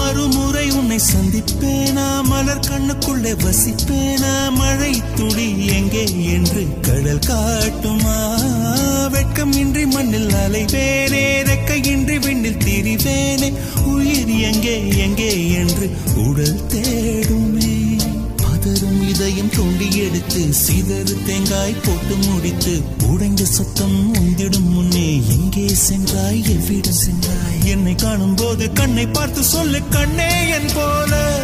மறுமுறை உன்னை சந்திப்பேனா? மலர் கண்ணுக்குள்ளே வசிப்பேனா? மழை துளி எங்கே என்று கடல் காட்டுமா? வெட்கமின்றி மண்ணில் அலைவேனே ரெக்கையின்றி விண்ணில் திரிவேனே உயிர் எங்கே எங்கே என்று உடல் தேடுமே. பதறும் இதயம் தோண்டி எடுத்து சிதறு தேங்காய் போட்டு முடித்து உடைந்த சத்தம் உந்திடும் முன்னே எங்கே சென்றாய்? எவ்விடம் சென்றாய்? என்னை காணும் போது கண்ணை பார்த்து சொல்லு கண்ணே என் போல.